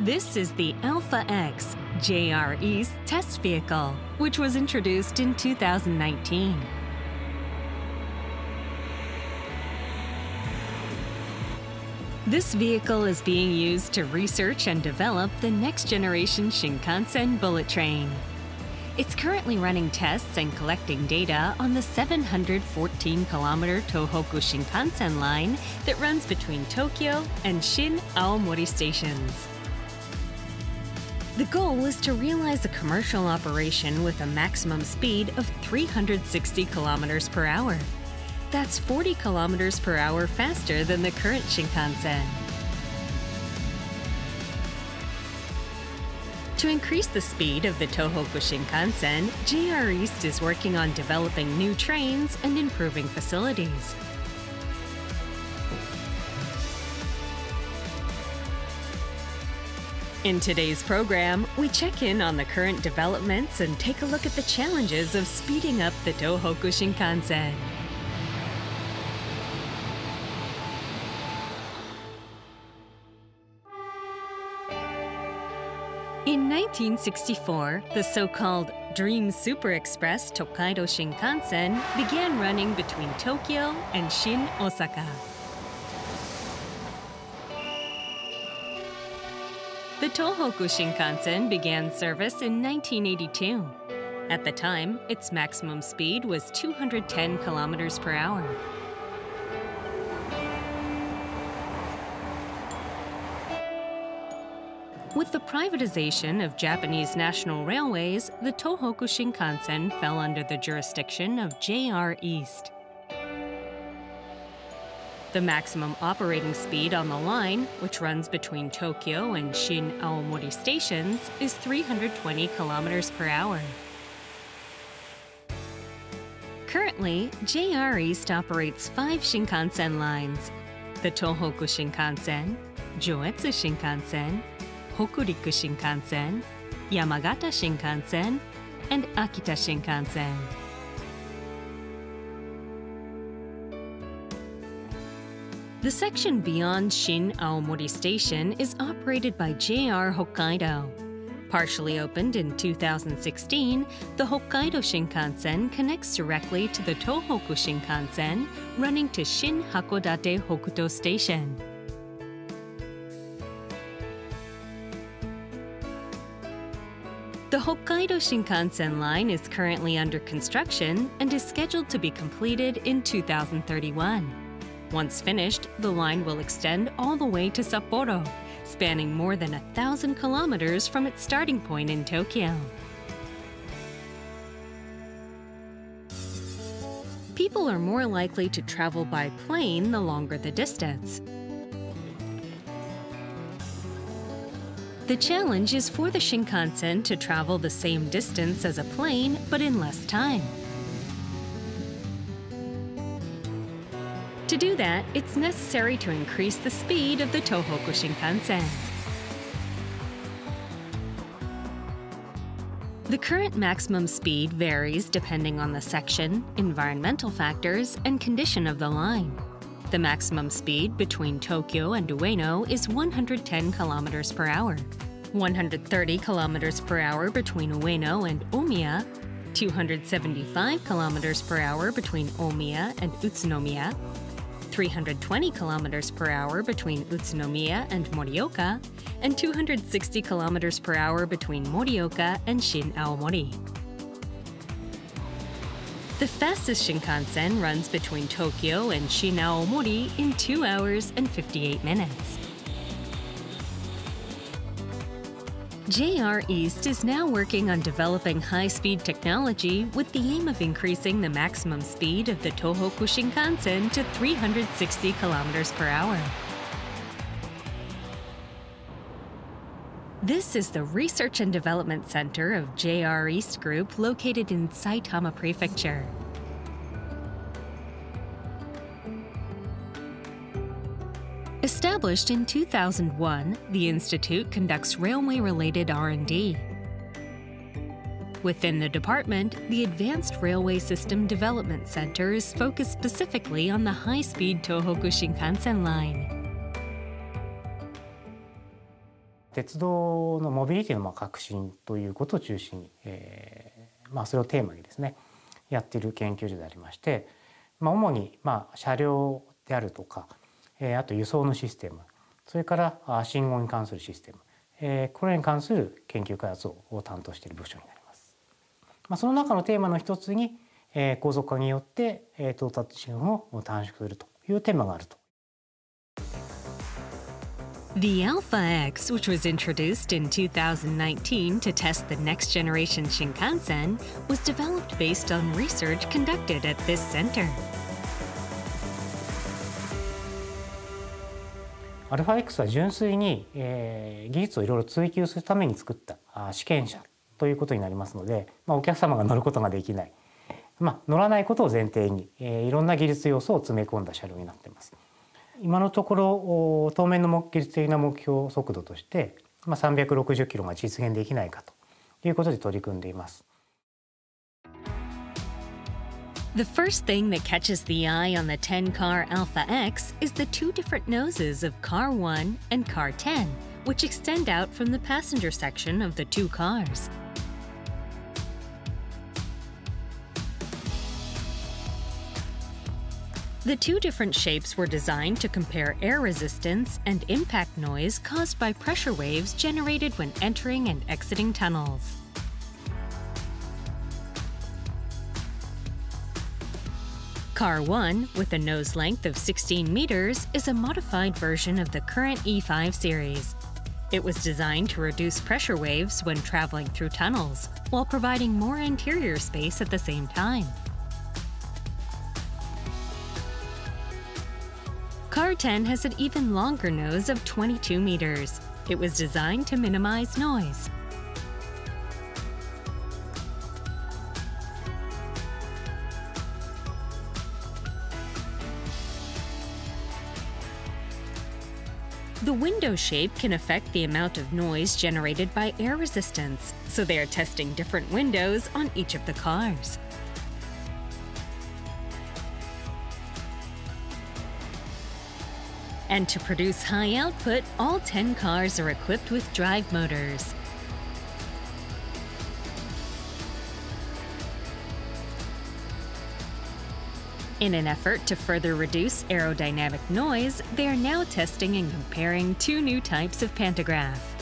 This is the Alpha X JRE's test vehicle, which was introduced in 2019. This vehicle is being used to research and develop the next generation Shinkansen bullet train. It's currently running tests and collecting data on the 714 kilometer Tohoku Shinkansen line that runs between Tokyo and Shin Aomori stations. The goal is to realize a commercial operation with a maximum speed of 360 kilometers per hour. That's 40 kilometers per hour faster than the current Shinkansen. To increase the speed of the Tohoku Shinkansen, JR East is working on developing new trains and improving facilities. In today's program, we check in on the current developments and take a look at the challenges of speeding up the Tohoku Shinkansen. In 1964, the so-called Dream Super Express Tokaido Shinkansen began running between Tokyo and Shin Osaka. The Tohoku Shinkansen began service in 1982. At the time, its maximum speed was 210 kilometers per hour. With the privatization of Japanese national railways, the Tohoku Shinkansen fell under the jurisdiction of JR East. The maximum operating speed on the line, which runs between Tokyo and Shin Aomori stations, is 320 kilometers per hour. Currently, JR East operates five Shinkansen lines the Tohoku Shinkansen, Joetsu Shinkansen, Hokuriku Shinkansen, Yamagata Shinkansen, and Akita Shinkansen. The section beyond Shin Aomori Station is operated by JR Hokkaido. Partially opened in 2016, the Hokkaido Shinkansen connects directly to the Tohoku Shinkansen running to Shin Hakodate Hokuto Station. The Hokkaido Shinkansen line is currently under construction and is scheduled to be completed in 2031. Once finished, the line will extend all the way to Sapporo, spanning more than a thousand kilometers from its starting point in Tokyo. People are more likely to travel by plane the longer the distance. The challenge is for the Shinkansen to travel the same distance as a plane, but in less time. To do that, it's necessary to increase the speed of the Tohoku Shinkansen. The current maximum speed varies depending on the section, environmental factors, and condition of the line. The maximum speed between Tokyo and Ueno is 110 kilometers per hour, 130 kilometers per hour between Ueno and Omiya, 275 kilometers per hour between Omiya and Utsunomiya, 320 kilometers per hour between Utsunomiya and Morioka, and 260 kilometers per hour between Morioka and Shin Aomori. The fastest Shinkansen runs between Tokyo and Shin Aomori in 2 hours and 58 minutes. JR East is now working on developing high-speed technology with the aim of increasing the maximum speed of the Tohoku Shinkansen to 360 kilometers per hour. This is the Research and Development Center of JR East Group located in Saitama Prefecture. Established in 2001, the institute conducts railway-related R&D. Within the department, the Advanced Railway System Development Center is focused specifically on the high-speed Tohoku Shinkansen line. 鉄道のモビリティのまあ革新ということを中心に、えーまあ、それをテーマにですねやっている研究所でありまして、まあ、主にまあ車両であるとか、え、あと輸送のシステムそれから信号に関するシステム、え、これに関する研究開発を担当している部署になります。まあ、その中のテーマの一つに、え、高速化によって、え、到達時間を短縮するというテーマがあると The Alpha X, which was introduced in 2019 to test the next generation Shinkansen, was developed based on research conducted at this center. アルファ X は純粋に、えー、技術をいろいろ追求するために作ったあ試験車ということになりますので、まあ、お客様が乗ることができない、まあ、乗らないことを前提に、えー、いろんな技術要素を詰め込んだ車両になっています。今のところ当面の技術的な目標速度として、まあ、360キロが実現できないかということで取り組んでいます。The first thing that catches the eye on the 10 car Alpha X is the two different noses of Car 1 and Car 10, which extend out from the passenger section of the two cars. The two different shapes were designed to compare air resistance and impact noise caused by pressure waves generated when entering and exiting tunnels. Car 1, with a nose length of 16 meters, is a modified version of the current E5 series. It was designed to reduce pressure waves when traveling through tunnels, while providing more interior space at the same time. Car 10 has an even longer nose of 22 meters. It was designed to minimize noise. Window shape can affect the amount of noise generated by air resistance, so they are testing different windows on each of the cars. And to produce high output, all 10 cars are equipped with drive motors. In an effort to further reduce aerodynamic noise, they are now testing and comparing two new types of pantograph.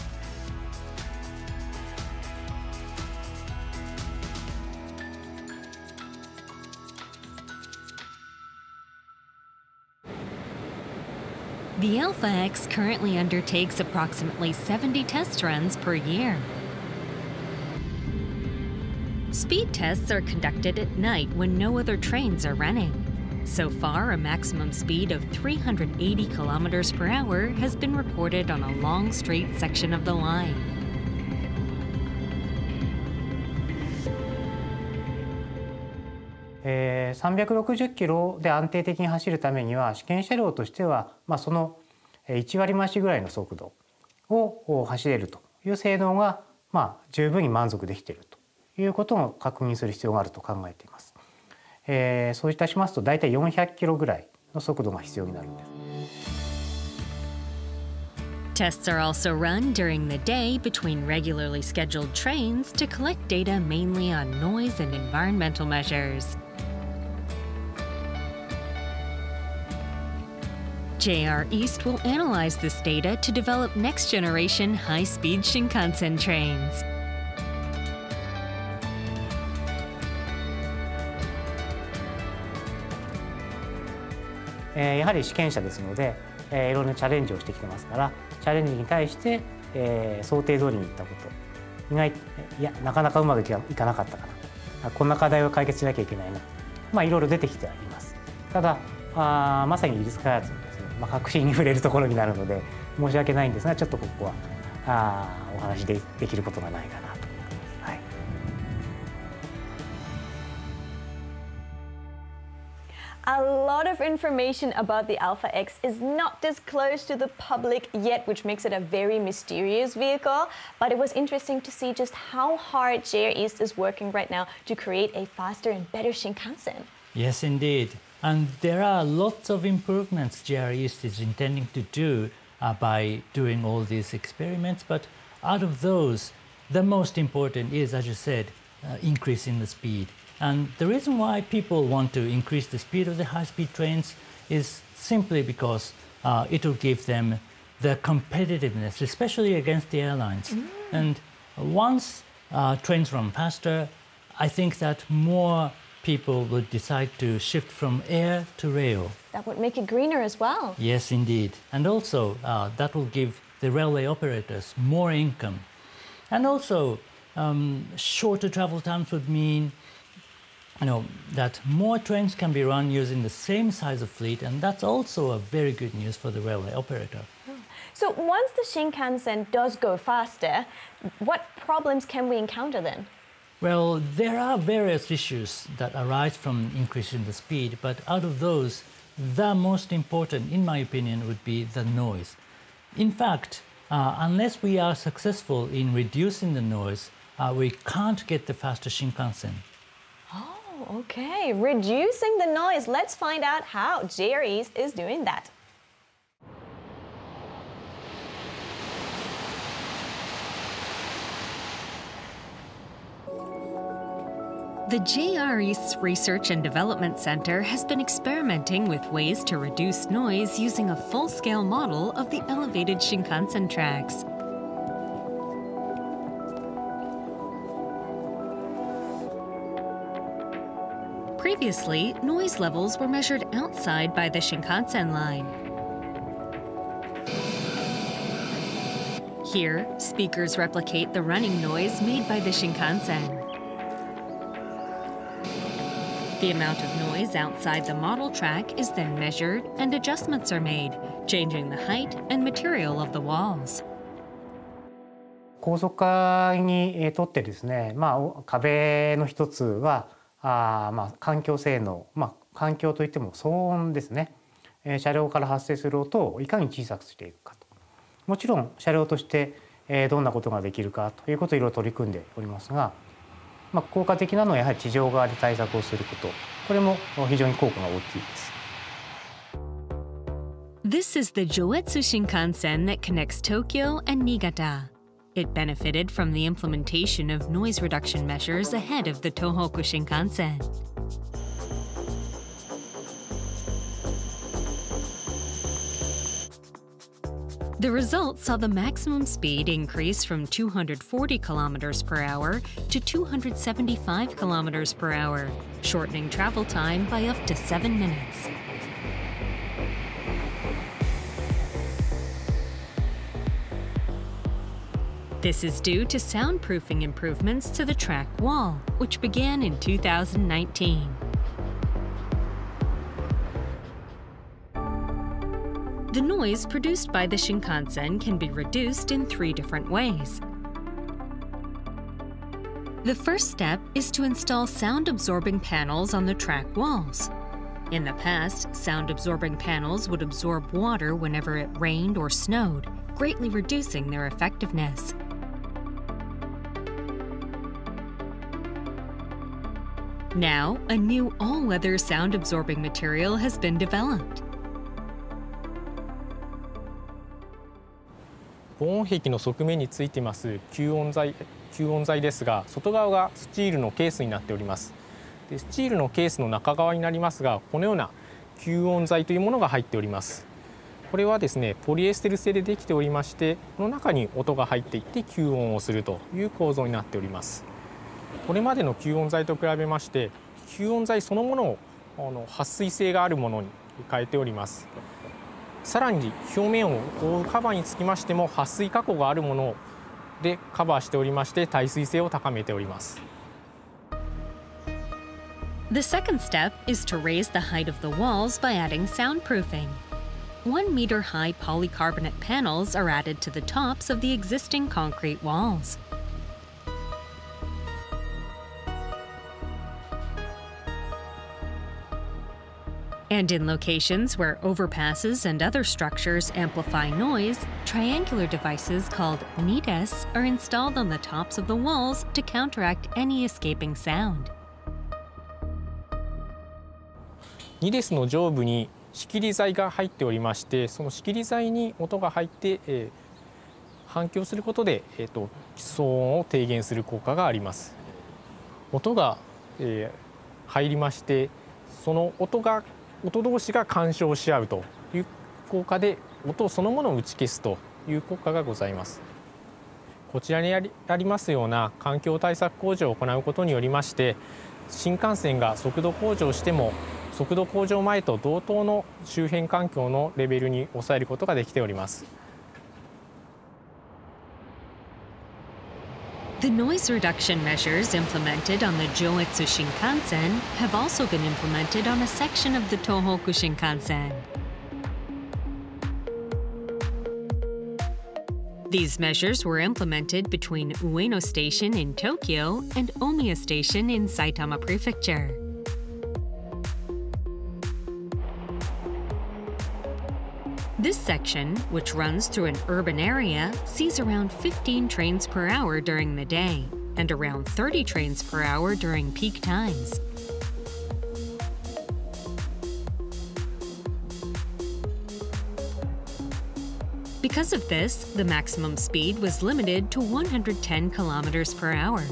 The Alpha X currently undertakes approximately 70 test runs per year. Speed tests are conducted at night when no other trains are running. So far, a maximum speed of 380 kilometers per hour has been reported on a long straight section of the line. えー、360キロで安定的に走るためには試験車両としては、まあ、その1割増しぐらいの速度を走れるという性能が、まあ、十分に満足できているということを確認する必要があると考えています。えー、そういたしますと大体400キロぐらいの速度が必要になるんです。Tests are also run during the day between regularly scheduled trains to collect data mainly on noise and environmental measures. JR East will analyze this data to develop next generation high speed Shinkansen trains. やはり試験車ですので、え、いろんなチャレンジをしてきてますからチャレンジに対して、え、想定通りにいったこと。意外いやなかなかうまくいかなかったかな。こんな課題を解決しなきゃいけないな。まあいろいろ出てきてはいます。ただあまさに技術開発のです、ねまあ、確信に触れるところになるので申し訳ないんですがちょっとここはあお話でできることがないかなと。A lot of information about the Alpha X is not disclosed to the public yet, which makes it a very mysterious vehicle. But it was interesting to see just how hard JR East is working right now to create a faster and better Shinkansen. Yes, indeed. And there are lots of improvements JR East is intending to do uh, by doing all these experiments. But out of those, the most important is, as you said, uh, increasing the speed. And the reason why people want to increase the speed of the high-speed trains is simply because uh, it will give them the competitiveness, especially against the airlines. Mm. And once uh, trains run faster, I think that more people would decide to shift from air to rail. That would make it greener as well. Yes, indeed. And also, uh, that will give the railway operators more income. And also, um, shorter travel times would mean you know, that more trains can be run using the same size of fleet, and that's also a very good news for the railway operator. So once the Shinkansen does go faster, what problems can we encounter then? Well, there are various issues that arise from increasing the speed, but out of those, the most important, in my opinion, would be the noise. In fact, uh, unless we are successful in reducing the noise, uh, we can't get the faster Shinkansen. Oh, okay. Reducing the noise. Let's find out how East is doing that. The JR East Research and Development Center has been experimenting with ways to reduce noise using a full-scale model of the elevated Shinkansen tracks. Previously, noise levels were measured outside by the Shinkansen line. Here, speakers replicate the running noise made by the Shinkansen. The amount of noise outside the model track is then measured and adjustments are made, changing the height and material of the walls. 高速化にとってですね、まあ、壁の一つは あまあ環境性能、まあ、環境といっても騒音ですね、えー、車両から発生する音をいかに小さくしていくかともちろん車両として、えー、どんなことができるかということをいろいろ取り組んでおりますがまあ、効果的なのはやはり地上側で対策をすることこれも非常に効果が大きいです。This is the Joetsu Shinkansen that connects Tokyo and Niigata. It benefited from the implementation of noise reduction measures ahead of the Tohoku Shinkansen. The result saw the maximum speed increase from 240 kilometers per hour to 275 kilometers per hour, shortening travel time by up to 7 minutes. This is due to soundproofing improvements to the track wall, which began in 2019. The noise produced by the Shinkansen can be reduced in three different ways. The first step is to install sound-absorbing panels on the track walls. In the past, sound-absorbing panels would absorb water whenever it rained or snowed, greatly reducing their effectiveness. Now, a new all-weather sound-absorbing material has been developed. 防音壁の側面についています吸音材吸音材ですが外側がスチールのケースになっております。でスチールのケースの中側になりますがこのような吸音材というものが入っております。これはですねポリエステル製でできておりましてこの中に音が入っていって吸音をするという構造になっております。これまでの吸音材と比べまして吸音材そのものをあの撥水性があるものに変えておりますさらに表面を覆うカバーにつきましても撥水加工があるものでカバーしておりまして耐水性を高めております The second step is to raise the height of the walls by adding soundproofing. One meter high polycarbonate panels are added to the tops of the existing concrete walls. And in locations where overpasses and other structures amplify noise, triangular devices called NIDES are installed on the tops of the walls to counteract any escaping sound. ニデスの上部に仕切り材が入っておりましてその仕切り材に音が入って、えー、反響することで、えーと、騒音を低減する効果があります音が、えー、入りましてその音が音同士が干渉し合うという効果で音そのものを打ち消すという効果がございますこちらにありありますような環境対策工事を行うことによりまして新幹線が速度向上しても速度向上前と同等の周辺環境のレベルに抑えることができております。The noise reduction measures implemented on the Joetsu Shinkansen have also been implemented on a section of the Tohoku Shinkansen. These measures were implemented between Ueno Station in Tokyo and Omiya Station in Saitama Prefecture. Section, which runs through an urban area, sees around 15 trains per hour during the day and around 30 trains per hour during peak times. Because of this, the maximum speed was limited to 110 kilometers per hour.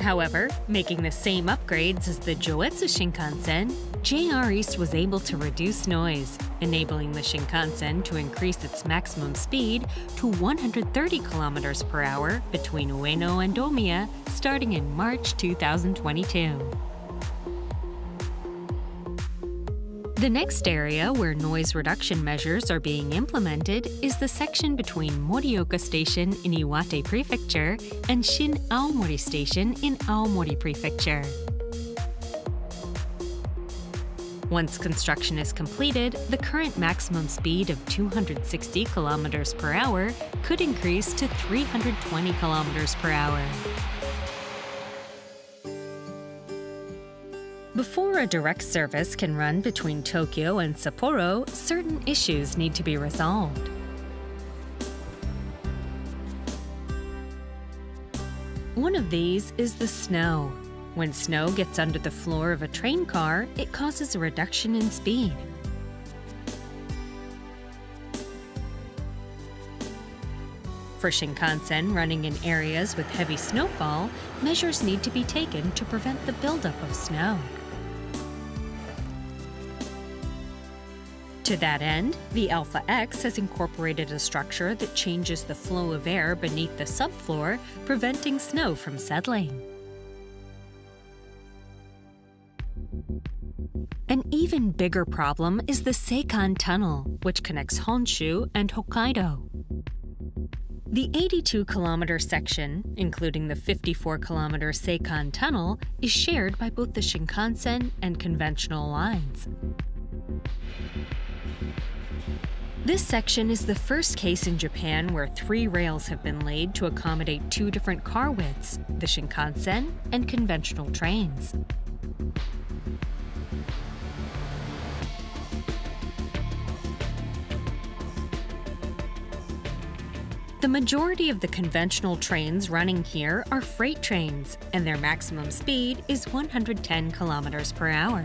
However, making the same upgrades as the Joetsu Shinkansen, JR East was able to reduce noise, enabling the Shinkansen to increase its maximum speed to 130 kilometers per hour between Ueno and Omiya starting in March 2022. The next area where noise reduction measures are being implemented is the section between Morioka Station in Iwate Prefecture and Shin Aomori Station in Aomori Prefecture. Once construction is completed, the current maximum speed of 260 km per hour could increase to 320 km per hour. Before a direct service can run between Tokyo and Sapporo, certain issues need to be resolved. One of these is the snow. When snow gets under the floor of a train car, it causes a reduction in speed. For Shinkansen running in areas with heavy snowfall, measures need to be taken to prevent the buildup of snow. To that end, the Alpha X has incorporated a structure that changes the flow of air beneath the subfloor, preventing snow from settling. Even bigger problem is the Seikan Tunnel, which connects Honshu and Hokkaido. The 82 kilometer section, including the 54 kilometer Seikan Tunnel, is shared by both the Shinkansen and conventional lines. This section is the first case in Japan where three rails have been laid to accommodate two different car widths, the Shinkansen and conventional trains. The majority of the conventional trains running here are freight trains, and their maximum speed is 110 kilometers per hour.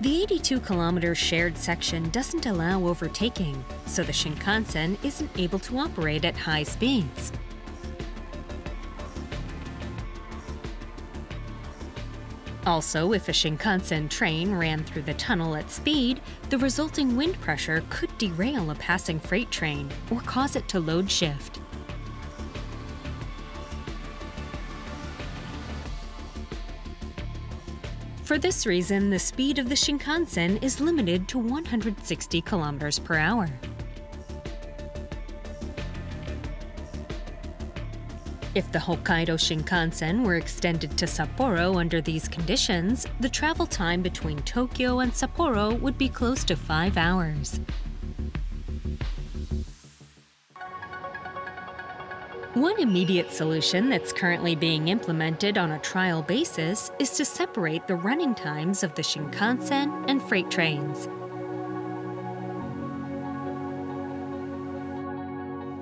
The 82 kilometer shared section doesn't allow overtaking, so the Shinkansen isn't able to operate at high speeds. Also, if a Shinkansen train ran through the tunnel at speed, the resulting wind pressure could derail a passing freight train or cause it to load shift. For this reason, the speed of the Shinkansen is limited to 160 kilometers per hour. If the Hokkaido Shinkansen were extended to Sapporo under these conditions, the travel time between Tokyo and Sapporo would be close to five hours. One immediate solution that's currently being implemented on a trial basis is to separate the running times of the Shinkansen and freight trains.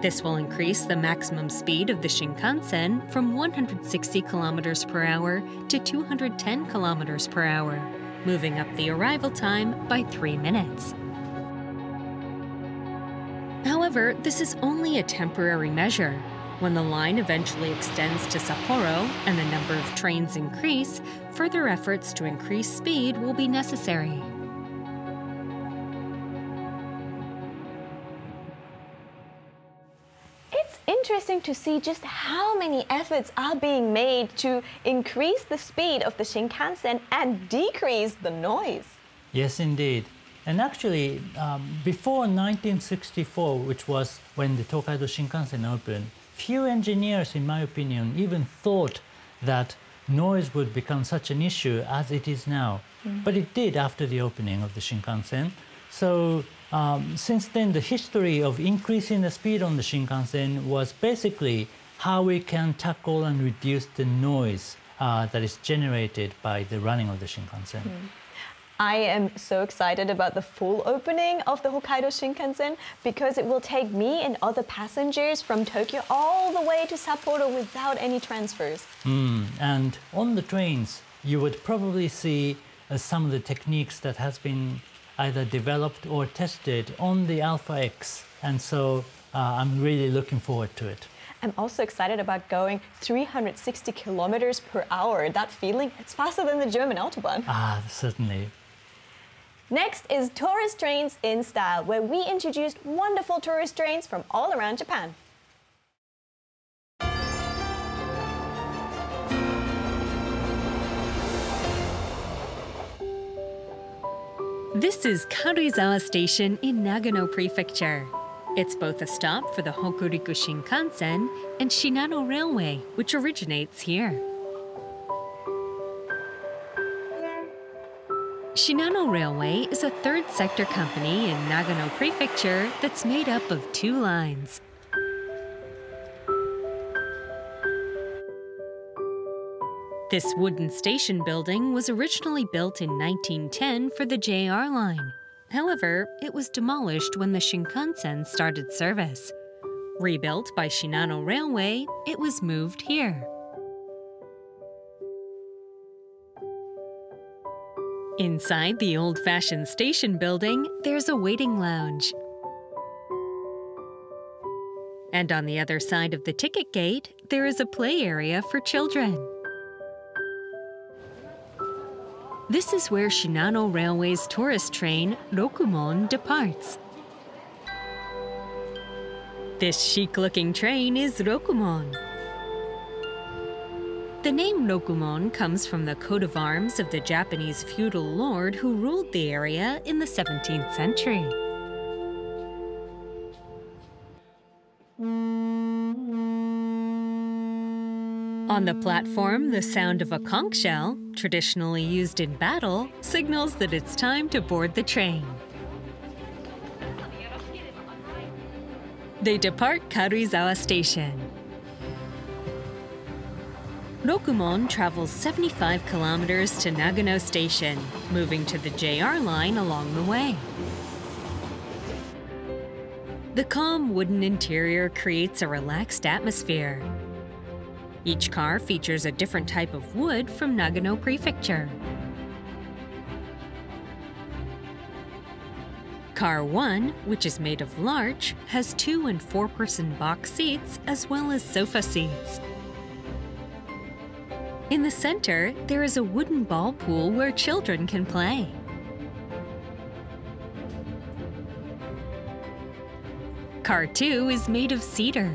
This will increase the maximum speed of the Shinkansen from 160 kilometers per hour to 210 kilometers per hour, moving up the arrival time by three minutes. However, this is only a temporary measure. When the line eventually extends to Sapporo and the number of trains increase, further efforts to increase speed will be necessary. Interesting to see just how many efforts are being made to increase the speed of the Shinkansen and decrease the noise. Yes, indeed. And actually, um, before 1964, which was when the Tokaido Shinkansen opened, few engineers, in my opinion, even thought that noise would become such an issue as it is now. Mm. But it did after the opening of the Shinkansen. So um, since then, the history of increasing the speed on the Shinkansen was basically how we can tackle and reduce the noise uh, that is generated by the running of the Shinkansen. Mm. I am so excited about the full opening of the Hokkaido Shinkansen because it will take me and other passengers from Tokyo all the way to Sapporo without any transfers. Mm, and on the trains, you would probably see uh, some of the techniques that has been either developed or tested on the Alpha X. And so uh, I'm really looking forward to it. I'm also excited about going 360 kilometers per hour. That feeling, it's faster than the German Autobahn. Ah, certainly. Next is tourist trains in style, where we introduced wonderful tourist trains from all around Japan. This is Karuizawa Station in Nagano Prefecture. It's both a stop for the Hokuriku Shinkansen and Shinano Railway, which originates here. Shinano Railway is a third sector company in Nagano Prefecture that's made up of two lines. This wooden station building was originally built in 1910 for the JR line. However, it was demolished when the Shinkansen started service. Rebuilt by Shinano Railway, it was moved here. Inside the old fashioned station building, there's a waiting lounge. And on the other side of the ticket gate, there is a play area for children. This is where Shinano Railway's tourist train, Rokumon, departs. This chic looking train is Rokumon. The name Rokumon comes from the coat of arms of the Japanese feudal lord who ruled the area in the 17th century. On the platform, the sound of a conch shell, traditionally used in battle, signals that it's time to board the train. They depart Karuizawa Station. Rokumon travels 75 kilometers to Nagano Station, moving to the JR line along the way. The calm wooden interior creates a relaxed atmosphere. Each car features a different type of wood from Nagano Prefecture. Car 1, which is made of larch, has two and four person box seats as well as sofa seats. In the center, there is a wooden ball pool where children can play. Car 2 is made of cedar.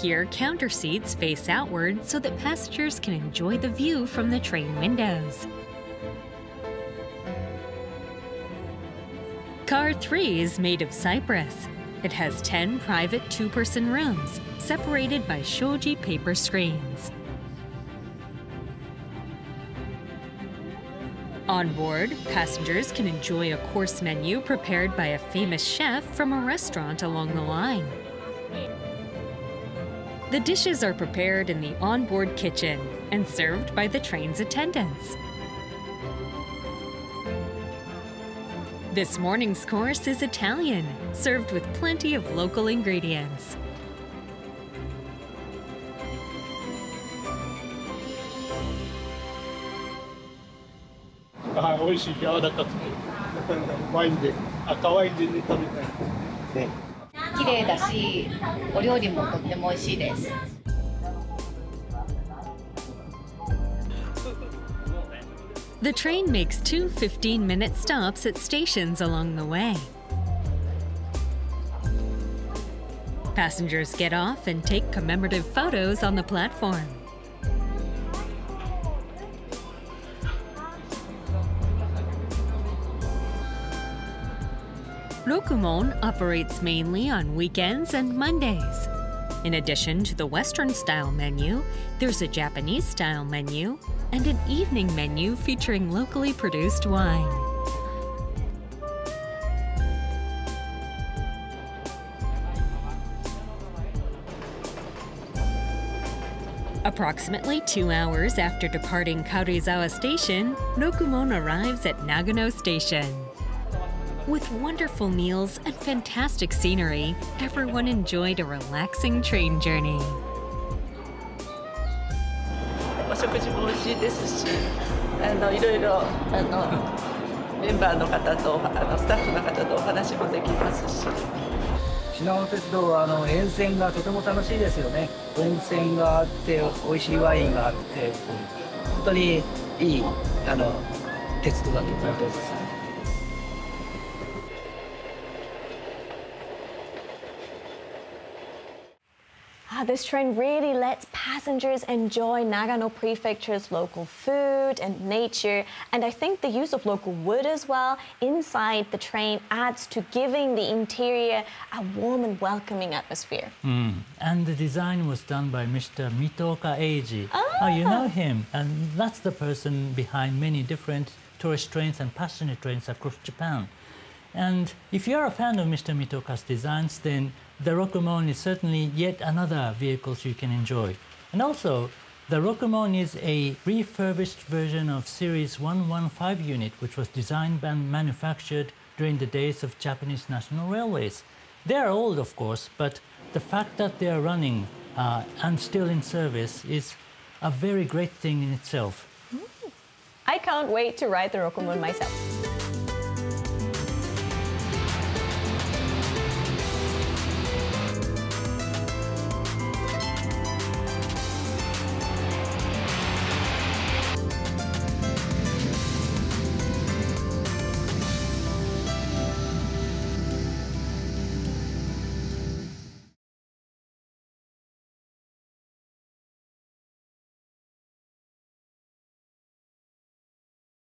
Here, counter seats face outward so that passengers can enjoy the view from the train windows. Car 3 is made of cypress. It has 10 private two-person rooms, separated by shoji paper screens. On board, passengers can enjoy a course menu prepared by a famous chef from a restaurant along the line. The dishes are prepared in the onboard kitchen and served by the train's attendants. This morning's course is Italian, served with plenty of local ingredients. 綺麗だし、お料理もとっても美味しいです。 The train makes two 15 minute stops at stations along the way. Passengers get off and take commemorative photos on the platform. Rokumon operates mainly on weekends and Mondays. In addition to the Western style menu, there's a Japanese style menu and an evening menu featuring locally produced wine. Approximately two hours after departing Karuizawa Station, Rokumon arrives at Nagano Station. With wonderful meals and fantastic scenery, everyone enjoyed a relaxing train journey. お食事も美味しいですし、あのいろいろあのメンバーの方とあのスタッフの方とお話もできますし。信濃鉄道はあの沿線がとても楽しいですよね温泉があって美味しいワインがあって本当にいいあの鉄道だと思います Ah, this train really lets passengers enjoy Nagano Prefecture's local food and nature, and I think the use of local wood as well inside the train adds to giving the interior a warm and welcoming atmosphere. Hmm. And the design was done by Mr. Mitooka Eiji. Oh, you know ah. him. And that's the person behind many different tourist trains and passenger trains across Japan. And if you're a fan of Mr. Mitooka's designs, then the Rokumon is certainly yet another vehicle you can enjoy. And also, the Rokumon is a refurbished version of Series 115 unit, which was designed and manufactured during the days of Japanese National Railways. They are old, of course, but the fact that they are running uh, and still in service is a very great thing in itself. I can't wait to ride the Rokumon myself.